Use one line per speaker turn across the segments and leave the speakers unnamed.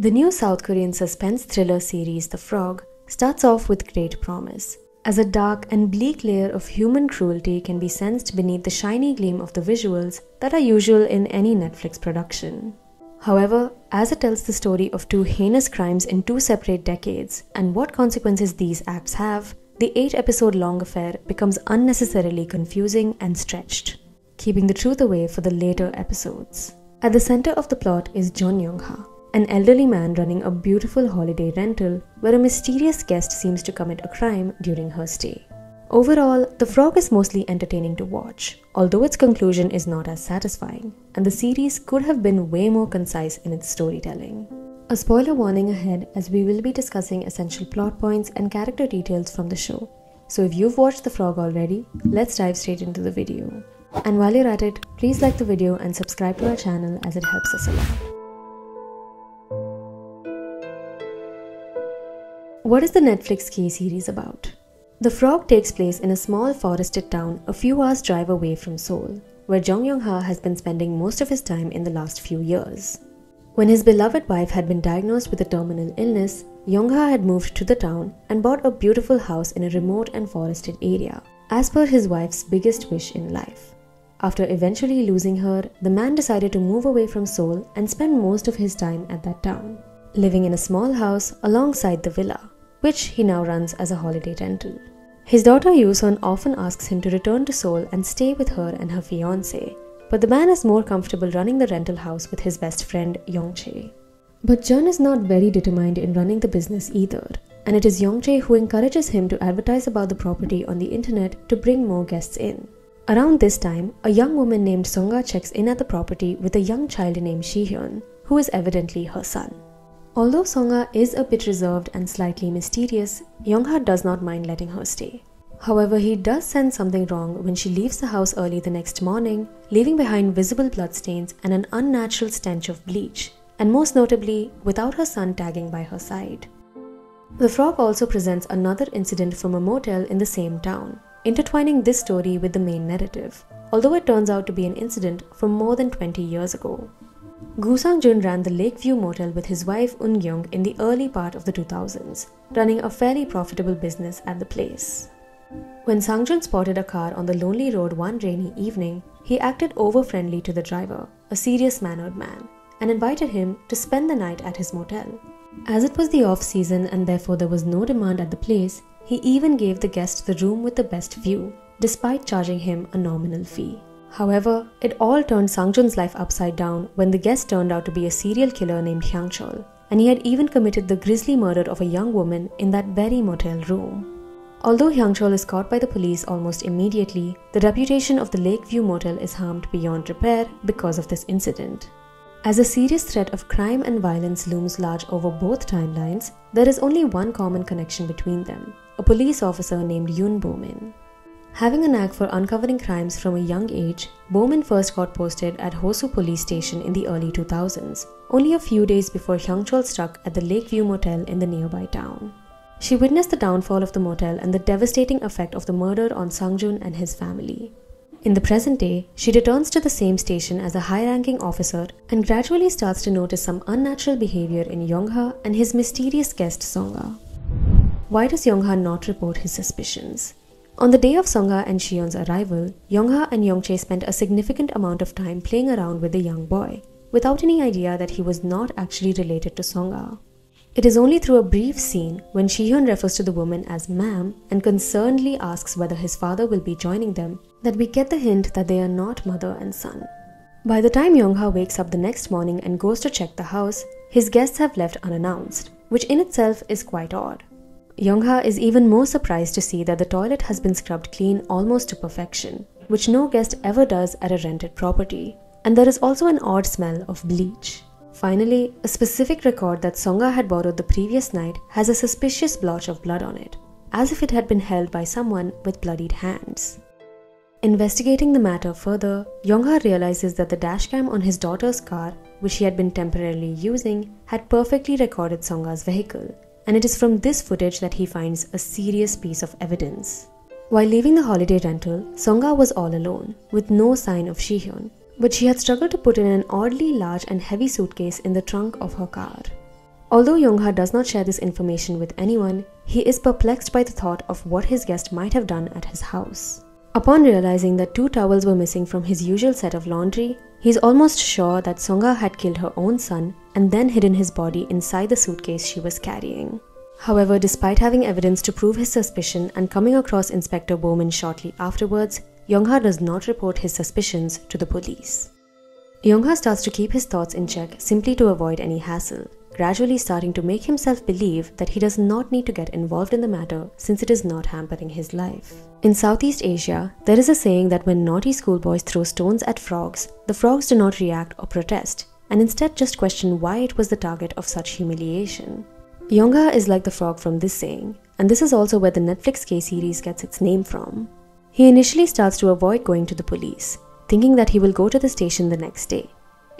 The new South Korean suspense thriller series The Frog starts off with great promise, as a dark and bleak layer of human cruelty can be sensed beneath the shiny gleam of the visuals that are usual in any Netflix production. However, as it tells the story of two heinous crimes in two separate decades and what consequences these acts have, the eight episode long affair becomes unnecessarily confusing and stretched, keeping the truth away for the later episodes. At the center of the plot is John Young Ha, an elderly man running a beautiful holiday rental where a mysterious guest seems to commit a crime during her stay. Overall, The Frog is mostly entertaining to watch, although its conclusion is not as satisfying, and the series could have been way more concise in its storytelling. A spoiler warning ahead as we will be discussing essential plot points and character details from the show. So if you've watched The Frog already, let's dive straight into the video. And while you're at it, please like the video and subscribe to our channel as it helps us a lot. What is the Netflix K series about? The Frog takes place in a small forested town a few hours' drive away from Seoul, where Jong Young Ha has been spending most of his time in the last few years. When his beloved wife had been diagnosed with a terminal illness, Young Ha had moved to the town and bought a beautiful house in a remote and forested area, as per his wife's biggest wish in life. After eventually losing her, the man decided to move away from Seoul and spend most of his time at that town, living in a small house alongside the villa which he now runs as a holiday rental. His daughter Yusun often asks him to return to Seoul and stay with her and her fiance, but the man is more comfortable running the rental house with his best friend Yongche. But Jun is not very determined in running the business either, and it is Yongche who encourages him to advertise about the property on the internet to bring more guests in. Around this time, a young woman named Songa checks in at the property with a young child named Shihyun, who is evidently her son. Although Songa is a bit reserved and slightly mysterious, Youngha does not mind letting her stay. However, he does sense something wrong when she leaves the house early the next morning, leaving behind visible bloodstains and an unnatural stench of bleach, and most notably, without her son tagging by her side. The frog also presents another incident from a motel in the same town, intertwining this story with the main narrative, although it turns out to be an incident from more than 20 years ago. Gu Sang-jun ran the Lakeview Motel with his wife Eun Gyung in the early part of the 2000s, running a fairly profitable business at the place. When Sang-jun spotted a car on the lonely road one rainy evening, he acted over-friendly to the driver, a serious-mannered man, and invited him to spend the night at his motel. As it was the off-season and therefore there was no demand at the place, he even gave the guest the room with the best view, despite charging him a nominal fee. However, it all turned Sangjun's life upside down when the guest turned out to be a serial killer named Hyang Chol, and he had even committed the grisly murder of a young woman in that very motel room. Although Hyang Chol is caught by the police almost immediately, the reputation of the Lakeview Motel is harmed beyond repair because of this incident. As a serious threat of crime and violence looms large over both timelines, there is only one common connection between them a police officer named Yoon Bo-min. Having a knack for uncovering crimes from a young age, Bomin first got posted at Hosu police station in the early 2000s, only a few days before Hyangchol struck at the Lakeview Motel in the nearby town. She witnessed the downfall of the motel and the devastating effect of the murder on Sangjun and his family. In the present day, she returns to the same station as a high ranking officer and gradually starts to notice some unnatural behavior in Yongha and his mysterious guest Songa. Why does Yongha not report his suspicions? On the day of Songha and Shihyun's arrival, Yongha and Yongche spent a significant amount of time playing around with the young boy, without any idea that he was not actually related to Songha. It is only through a brief scene when Shihyun refers to the woman as ma'am and concernedly asks whether his father will be joining them that we get the hint that they are not mother and son. By the time Yongha wakes up the next morning and goes to check the house, his guests have left unannounced, which in itself is quite odd. Youngha is even more surprised to see that the toilet has been scrubbed clean almost to perfection, which no guest ever does at a rented property. And there is also an odd smell of bleach. Finally, a specific record that Songa had borrowed the previous night has a suspicious blotch of blood on it, as if it had been held by someone with bloodied hands. Investigating the matter further, Yongha realizes that the dashcam on his daughter's car, which he had been temporarily using, had perfectly recorded Songa's vehicle, and it is from this footage that he finds a serious piece of evidence. While leaving the holiday rental, Songa was all alone, with no sign of Shihyun, but she had struggled to put in an oddly large and heavy suitcase in the trunk of her car. Although Yongha does not share this information with anyone, he is perplexed by the thought of what his guest might have done at his house. Upon realizing that two towels were missing from his usual set of laundry, he is almost sure that Songa had killed her own son and then hidden his body inside the suitcase she was carrying. However, despite having evidence to prove his suspicion and coming across Inspector Bomin shortly afterwards, Yongha does not report his suspicions to the police. Yongha starts to keep his thoughts in check simply to avoid any hassle, gradually starting to make himself believe that he does not need to get involved in the matter since it is not hampering his life. In Southeast Asia, there is a saying that when naughty schoolboys throw stones at frogs, the frogs do not react or protest, and instead just question why it was the target of such humiliation. Yongha is like the frog from this saying, and this is also where the Netflix K series gets its name from. He initially starts to avoid going to the police, thinking that he will go to the station the next day.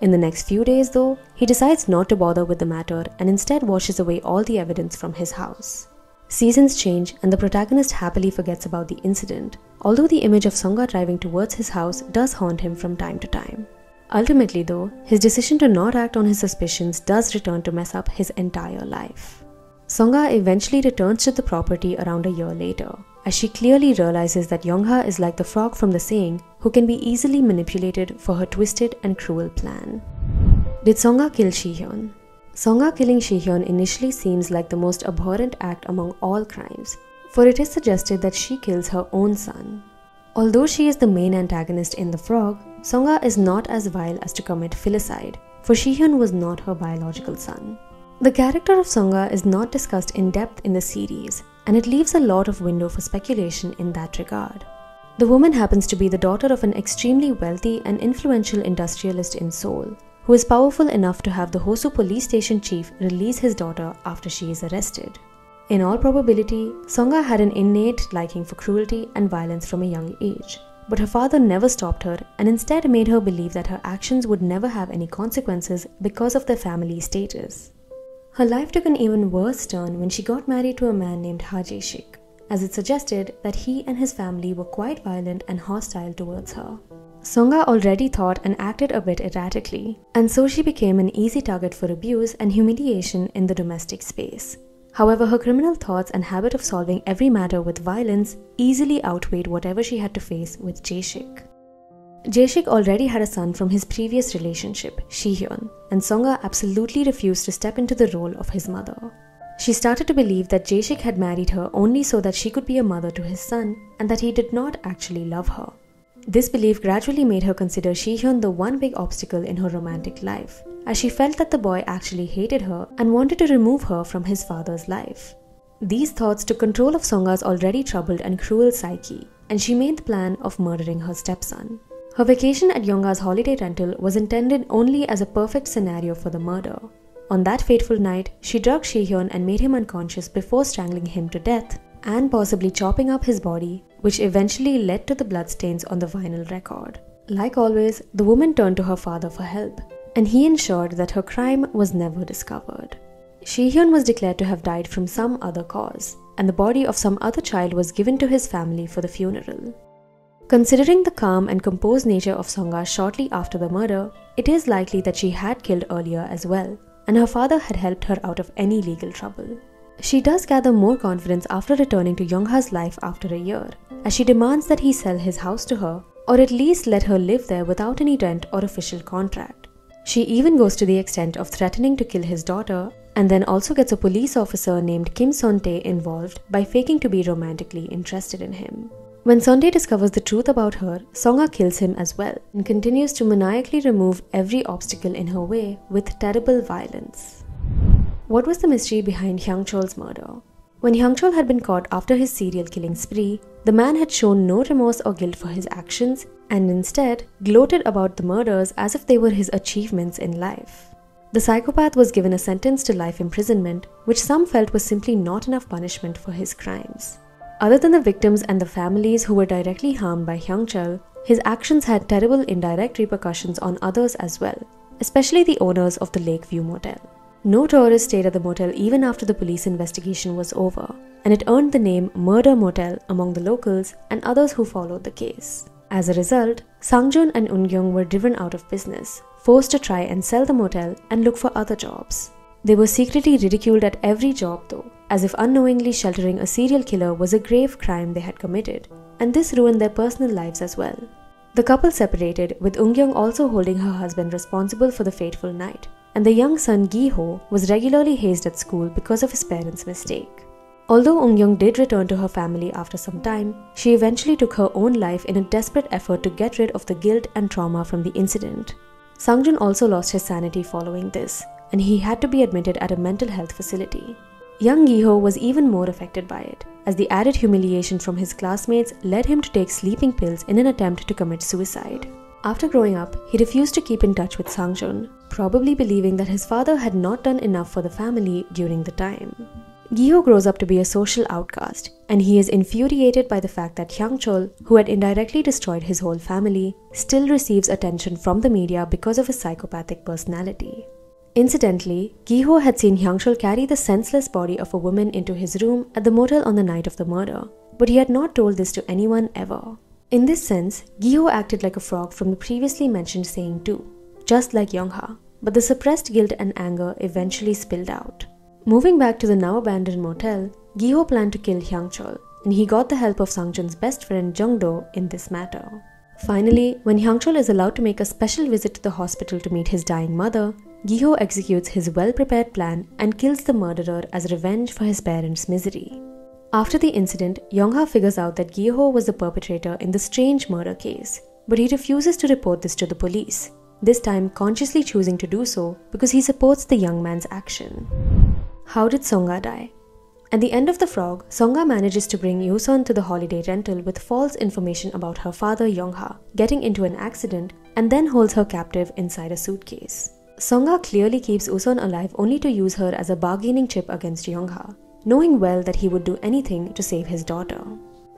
In the next few days, though, he decides not to bother with the matter and instead washes away all the evidence from his house. Seasons change and the protagonist happily forgets about the incident, although the image of Songa driving towards his house does haunt him from time to time. Ultimately, though, his decision to not act on his suspicions does return to mess up his entire life. Songa eventually returns to the property around a year later, as she clearly realizes that Yongha is like the frog from the saying, who can be easily manipulated for her twisted and cruel plan. Did Songa kill Shihyun? Songa killing Shihyun initially seems like the most abhorrent act among all crimes, for it is suggested that she kills her own son. Although she is the main antagonist in The Frog, Songa is not as vile as to commit filicide, for Shihyun was not her biological son. The character of Songa is not discussed in depth in the series, and it leaves a lot of window for speculation in that regard. The woman happens to be the daughter of an extremely wealthy and influential industrialist in Seoul, who is powerful enough to have the Hosu police station chief release his daughter after she is arrested. In all probability, Songa had an innate liking for cruelty and violence from a young age, but her father never stopped her and instead made her believe that her actions would never have any consequences because of their family status. Her life took an even worse turn when she got married to a man named Ha Jae-shik, as it suggested that he and his family were quite violent and hostile towards her. Songa already thought and acted a bit erratically, and so she became an easy target for abuse and humiliation in the domestic space. However, her criminal thoughts and habit of solving every matter with violence easily outweighed whatever she had to face with Jae-shik. Jae-shik already had a son from his previous relationship, Shihyun, and Songa absolutely refused to step into the role of his mother. She started to believe that Jae-shik had married her only so that she could be a mother to his son and that he did not actually love her. This belief gradually made her consider Shihyun the one big obstacle in her romantic life, as she felt that the boy actually hated her and wanted to remove her from his father's life. These thoughts took control of Songa's already troubled and cruel psyche, and she made the plan of murdering her stepson. Her vacation at Yongha's holiday rental was intended only as a perfect scenario for the murder. On that fateful night, she drugged Shihyun and made him unconscious before strangling him to death and possibly chopping up his body, which eventually led to the bloodstains on the vinyl record. Like always, the woman turned to her father for help, and he ensured that her crime was never discovered. Shihyun was declared to have died from some other cause, and the body of some other child was given to his family for the funeral. Considering the calm and composed nature of Songa shortly after the murder, it is likely that she had killed earlier as well, and her father had helped her out of any legal trouble. She does gather more confidence after returning to Yongha's life after a year, as she demands that he sell his house to her, or at least let her live there without any rent or official contract. She even goes to the extent of threatening to kill his daughter, and then also gets a police officer named Kim Son Tae involved by faking to be romantically interested in him. When Son Tae discovers the truth about her, Songa kills him as well and continues to maniacally remove every obstacle in her way with terrible violence. What was the mystery behind Hyang Chol's murder? When Hyang Chol had been caught after his serial killing spree, the man had shown no remorse or guilt for his actions and instead gloated about the murders as if they were his achievements in life. The psychopath was given a sentence to life imprisonment, which some felt was simply not enough punishment for his crimes. Other than the victims and the families who were directly harmed by Hyangchol, his actions had terrible indirect repercussions on others as well, especially the owners of the Lakeview Motel. No tourists stayed at the motel even after the police investigation was over, and it earned the name Murder Motel among the locals and others who followed the case. As a result, Sangjun and Ungyung were driven out of business, forced to try and sell the motel and look for other jobs. They were secretly ridiculed at every job though, as if unknowingly sheltering a serial killer was a grave crime they had committed, and this ruined their personal lives as well. The couple separated, with Eungyung also holding her husband responsible for the fateful night, and the young son Gi-ho was regularly hazed at school because of his parents' mistake. Although Eungyung did return to her family after some time, she eventually took her own life in a desperate effort to get rid of the guilt and trauma from the incident. Sangjun also lost his sanity following this, and he had to be admitted at a mental health facility. Young Giho was even more affected by it, as the added humiliation from his classmates led him to take sleeping pills in an attempt to commit suicide. After growing up, he refused to keep in touch with Sangjun, probably believing that his father had not done enough for the family during the time. Giho grows up to be a social outcast, and he is infuriated by the fact that Hyangchol, who had indirectly destroyed his whole family, still receives attention from the media because of his psychopathic personality. Incidentally, Giho had seen Hyangchol carry the senseless body of a woman into his room at the motel on the night of the murder, but he had not told this to anyone ever. In this sense, Giho acted like a frog from the previously mentioned saying too, just like Yongha, but the suppressed guilt and anger eventually spilled out. Moving back to the now abandoned motel, Giho planned to kill Hyangchol, and he got the help of Sangjun's best friend Jungdo in this matter. Finally, when Hyangchol is allowed to make a special visit to the hospital to meet his dying mother, Giho executes his well prepared plan and kills the murderer as revenge for his parents' misery. After the incident, Yongha figures out that Giho was the perpetrator in the strange murder case, but he refuses to report this to the police, this time consciously choosing to do so because he supports the young man's action. How did Songa die? At the end of The Frog, Songa manages to bring Yuson to the holiday rental with false information about her father Yongha getting into an accident and then holds her captive inside a suitcase. Songa clearly keeps Uson alive only to use her as a bargaining chip against Yongha, knowing well that he would do anything to save his daughter.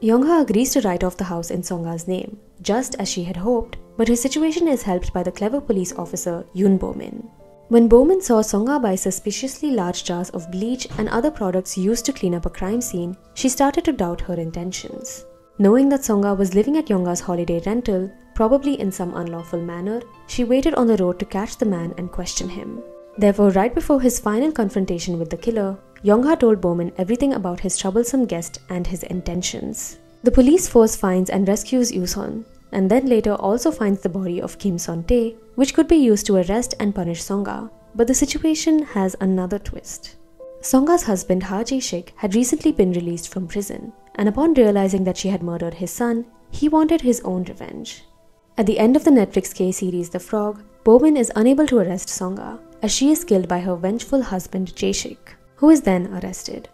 Yongha agrees to write off the house in Songa's name, just as she had hoped, but his situation is helped by the clever police officer Yun Bomin. When Bomin saw Songa buy suspiciously large jars of bleach and other products used to clean up a crime scene, she started to doubt her intentions. Knowing that Songa was living at Yongha's holiday rental, Probably in some unlawful manner, she waited on the road to catch the man and question him. Therefore, right before his final confrontation with the killer, Yongha told Bomin everything about his troublesome guest and his intentions. The police force finds and rescues Yuson, and then later also finds the body of Kim Son Tae, which could be used to arrest and punish Songa. But the situation has another twist. Songa's husband Ha Jae-shik had recently been released from prison, and upon realizing that she had murdered his son, he wanted his own revenge. At the end of the Netflix K series The Frog, Bomin is unable to arrest Songa as she is killed by her vengeful husband Jae-shik, who is then arrested.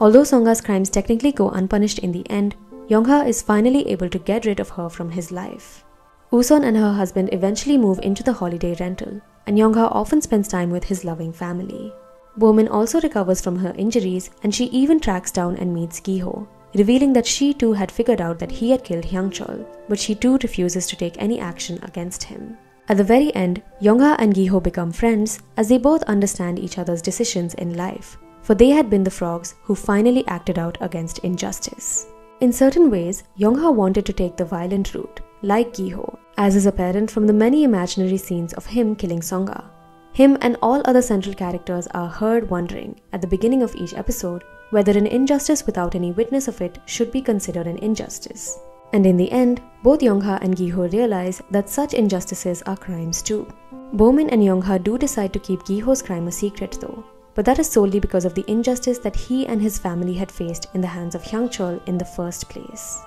Although Songa's crimes technically go unpunished in the end, Yongha is finally able to get rid of her from his life. Uson and her husband eventually move into the holiday rental, and Yongha often spends time with his loving family. Bomin also recovers from her injuries and she even tracks down and meets Giho, revealing that she too had figured out that he had killed Hyangchol, but she too refuses to take any action against him. At the very end, Yongha and Giho become friends as they both understand each other's decisions in life, for they had been the frogs who finally acted out against injustice. In certain ways, Yongha wanted to take the violent route, like Giho, as is apparent from the many imaginary scenes of him killing Songa. Him and all other central characters are heard wondering, at the beginning of each episode, whether an injustice without any witness of it should be considered an injustice. And in the end, both Yongha and Giho realize that such injustices are crimes too. Bomin and Yongha do decide to keep Giho's crime a secret though, but that is solely because of the injustice that he and his family had faced in the hands of Hyangchol in the first place.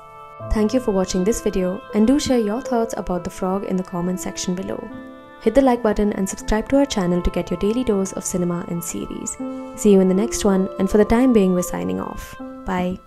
Thank you for watching this video and do share your thoughts about the frog in the comment section below. Hit the like button and subscribe to our channel to get your daily dose of cinema and series. See you in the next one, and for the time being, we're signing off. Bye.